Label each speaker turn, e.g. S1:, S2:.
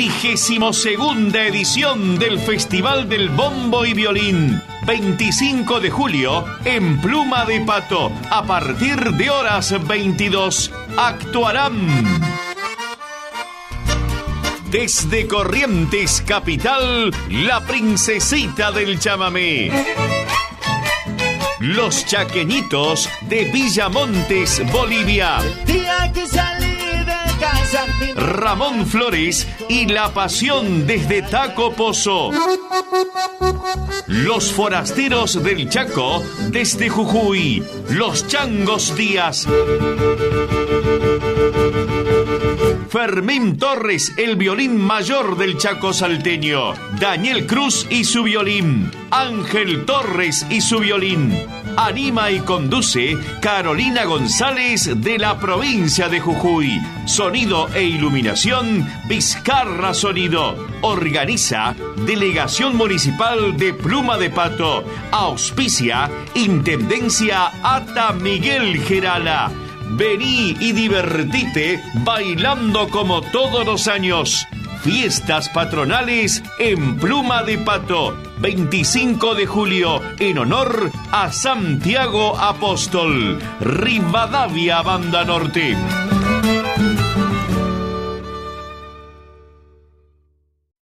S1: Trigésimo segunda edición del Festival del Bombo y Violín. 25 de julio en Pluma de Pato. A partir de horas 22 actuarán. Desde Corrientes Capital, la princesita del chamamé. Los chaqueñitos de Villamontes, Bolivia. Ramón Flores y La Pasión desde Taco Pozo. Los forasteros del Chaco desde Jujuy. Los Changos Díaz. Fermín Torres, el violín mayor del Chaco salteño. Daniel Cruz y su violín. Ángel Torres y su violín. Anima y conduce Carolina González de la provincia de Jujuy. Sonido e iluminación Vizcarra Sonido. Organiza Delegación Municipal de Pluma de Pato. Auspicia Intendencia Ata Miguel Gerala. Vení y divertite bailando como todos los años. Fiestas patronales en Pluma de Pato. 25 de julio en honor a Santiago Apóstol. Rivadavia Banda Norte.